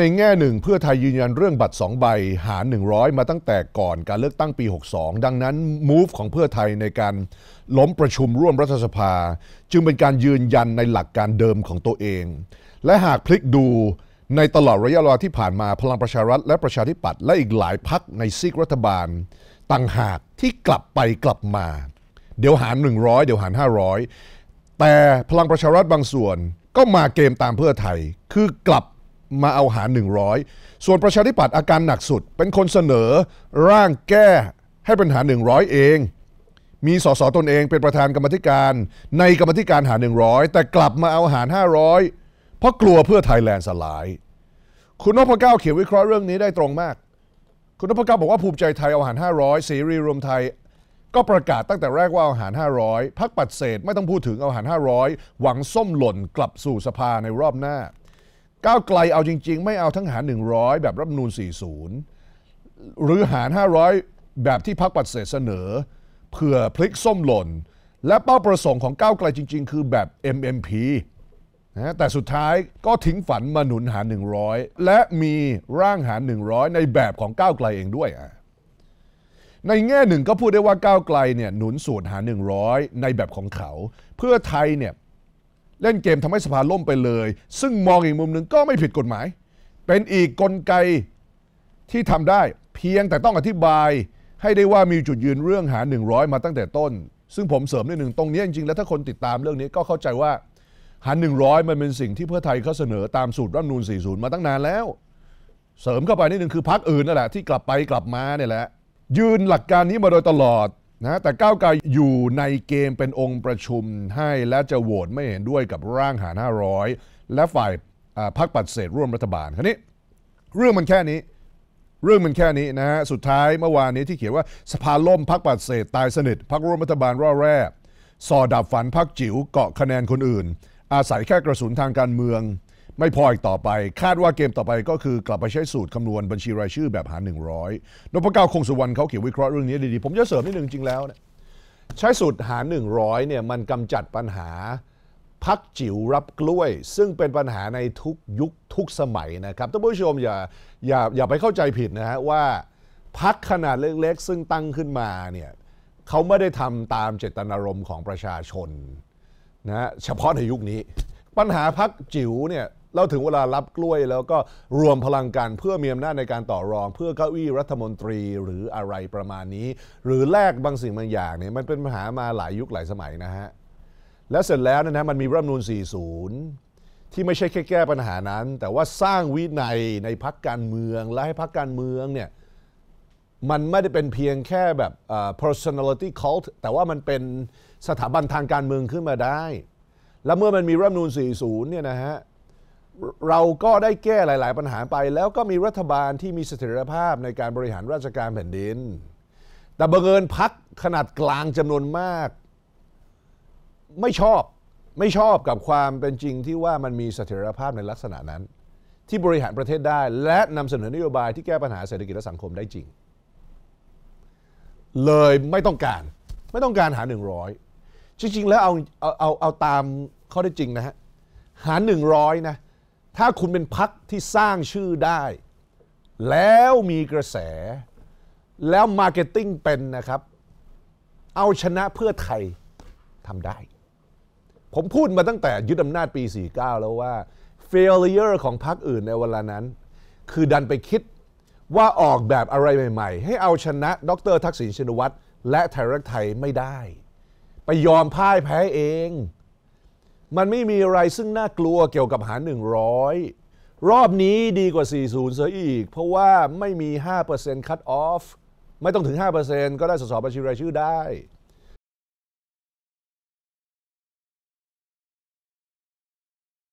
ในแง่หนึ่งเพื่อไทยยืนยันเรื่องบัตร 2 ใบหาร 100 มาตั้งแต่ก่อนการเลือกตั้งปี 62 ดังนั้น move ของเพื่อไทยในการล้มประชุมร่วมรัฐสภา จึงเป็นการยืนยันในหลักการเดิมของตัวเอง และหากพลิกดูในตลอดระยะเวลาที่ผ่านมาพลังประชารัฐและประชาธิปัตย์และอีกหลายพักในซีกรัฐบาล ต่างหากที่กลับไปกลับมา เดี๋ยวหาร 100 เดี๋ยวหาร 500 แต่พลังประชารัฐบางส่วนก็มาเกมตามเพื่อไทย คือกลับ มาเอาหาร 100 ส่วนประชาธิปัตย์อาการหนักสุด เป็นคนเสนอร่างแก้ให้เป็นหาร 100 เอง มีสสตนเองเป็นประธานกรรมธิการ ในกรรมธิการหาร 100 แต่กลับมาเอาหาร 500 เพราะกลัวเพื่อไทยแลนด์สลาย คุณนพเก้าเขียนวิเคราะห์เรื่องนี้ได้ตรงมาก คุณนพเก้าบอกว่าภูมิใจไทยเอาหาร 500สีรีรวมไทยก็ประกาศตั้งแต่แรกว่าเอาหาร 500 พักปัดเศษไม่ต้องพูดถึงเอาหาร 500 หวังส้มหล่นกลับสู่สภาในรอบหน้า ก้าวไกลเอาจริง ๆ ไม่เอาทั้งหาร 100 แบบรัฐนูญ40 หรือหาร 500 แบบที่พักปัดเศษเสนอ เผื่อพลิกส้มหล่น และเป้าประสงค์ของก้าวไกลจริง ๆ คือแบบ MMP นะแต่สุดท้ายก็ทิ้งฝันมาหนุนหาร 100 และมีร่างหาร 100 ในแบบของก้าวไกลเองด้วยอะในแง่หนึ่งก็พูดได้ว่าก้าวไกลเนี่ยหนุนสูตรหาร 100 ในแบบของเขา เพื่อไทยเนี่ย เล่นเกมทำให้สภาล่มไปเลย ซึ่งมองอีกมุมหนึ่งก็ไม่ผิดกฎหมาย เป็นอีกกลไกที่ทำได้เพียงแต่ต้องอธิบายให้ได้ว่ามีจุดยืนเรื่องหาร100 มาตั้งแต่ต้น ซึ่งผมเสริมนิดหนึ่งตรงนี้จริงๆแล้วถ้าคนติดตามเรื่องนี้ก็เข้าใจว่าหาร100 มันเป็นสิ่งที่เพื่อไทยเขาเสนอตามสูตรรัฐนูญ40 มาตั้งนานแล้ว เสริมเข้าไปนิดหนึ่งคือพักอื่นนั่นแหละที่กลับไปกลับมาเนี่ยแหละยืนหลักการนี้มาโดยตลอด นะแต่ก้าวไกลอยู่ในเกมเป็นองค์ประชุมให้และจะโหวตไม่เห็นด้วยกับร่างหาร 500 และฝ่ายพรรคปัดเศษร่วมรัฐบาลคราวนี้ เรื่องมันแค่นี้ เรื่องมันแค่นี้นะฮะสุดท้ายเมื่อวานนี้ที่เขียนว่าสภาล่มพักปัดเศษตายสนิทพักร่วมรัฐบาลร่อแร่สอดับฝันพักจิ๋วเกาะคะแนนคนอื่น อาศัยแค่กระสุนทางการเมือง ไม่พออีกต่อไป คาดว่าเกมต่อไปก็คือกลับไปใช้สูตรคำนวณบัญชีรายชื่อแบบหาร 100นพเก้าคงสุวรรณเขาเขียนวิเคราะห์เรื่องนี้ดีๆ ผมจะเสริมนิดนึงจริงแล้วเนี่ยใช้สูตรหาร 100เนี่ยมันกำจัดปัญหาพักจิ๋วรับกล้วย ซึ่งเป็นปัญหาในทุกยุคทุกสมัยนะครับท่านผู้ชมอย่าอย่าอย่าไปเข้าใจผิดนะฮะว่าพักขนาดเล็กๆ ซึ่งตั้งขึ้นมาเนี่ยเขาไม่ได้ทำตามเจตนารมณ์ของประชาชนนะฮะเฉพาะในยุคนี้ ปัญหาพักจิ๋วเนี่ย เราถึงเวลารับกล้วยแล้วก็รวมพลังกันเพื่อมีอำนาจในการต่อรอง เพื่อเก้าอี้รัฐมนตรีหรืออะไรประมาณนี้ หรือแลกบางสิ่งบางอย่างเนี่ยมันเป็นปัญหามาหลายยุคหลายสมัยนะฮะแล้วเสร็จแล้วนยนะมันมีรัฐธรรมนูญ40ที่ไม่ใช่แค่แก้ปัญหานั้น แต่ว่าสร้างวินัยในพักการเมืองและให้พักการเมืองเนี่ยมันไม่ได้เป็นเพียงแค่แบบ personality cult แต่ว่ามันเป็นสถาบันทางการเมืองขึ้นมาได้ แล้วเมื่อมันมีรัฐมนูญ40เนี่ยนะฮะ เราก็ได้แก้หลาย ๆ ปัญหาไป แล้วก็มีรัฐบาลที่มีเสถียรภาพในการบริหารราชการแผ่นดิน แต่บังเอิญพักขนาดกลางจำนวนมาก ไม่ชอบไม่ชอบกับความเป็นจริงที่ว่ามันมีเสถียรภาพในลักษณะนั้น ที่บริหารประเทศได้ และนำเสนอนโยบายที่แก้ปัญหาเศรษฐกิจและสังคมได้จริง เลยไม่ต้องการไม่ต้องการหาร 100 จริง ๆ แล้วเอาเอาเอาเอาตามข้อเท็จจริงนะฮะหาร 100 นะ ถ้าคุณเป็นพรรคที่สร้างชื่อได้ แล้วมีกระแส แล้ว marketing เป็นนะครับ เอาชนะเพื่อไทยทำได้ ผมพูดมาตั้งแต่ยึดอำนาจปี 49 แล้วว่า failure ของพรรคอื่นในเวลานั้น คือดันไปคิดว่าออกแบบอะไรใหม่ ๆ ให้เอาชนะ ดรทักษิณชินวัตรและไทยรักไทยไม่ได้ ไปยอมพ่ายแพ้เอง มันไม่มีอะไรซึ่งน่ากลัวเกี่ยวกับหาร 100 รอบนี้ดีกว่า 40 เสียอีก เพราะว่าไม่มี 5% cut off ไม่ต้องถึง 5%ก็ได้สสบัญชีรายชื่อได้